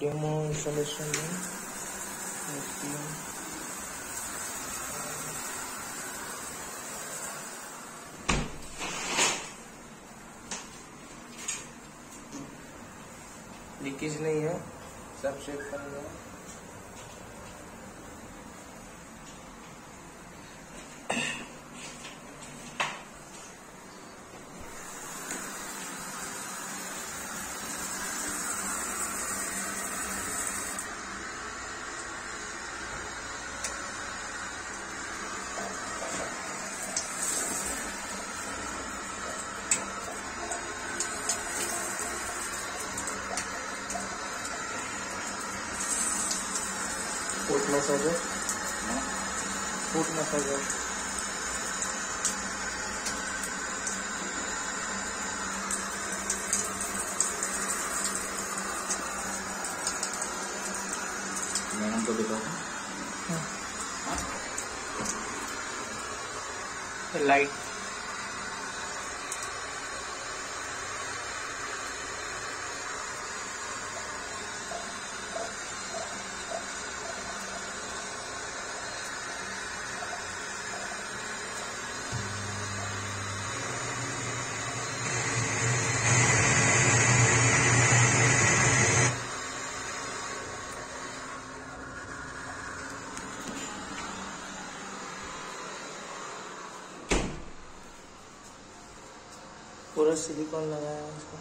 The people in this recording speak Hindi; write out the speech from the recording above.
डेमो इंस्टॉलेशन में। लीकेज नहीं है? सब चेक कर foot massager foot massager madam को दिखाओ। लाइट पूरा सिलिकॉन लगाया इसका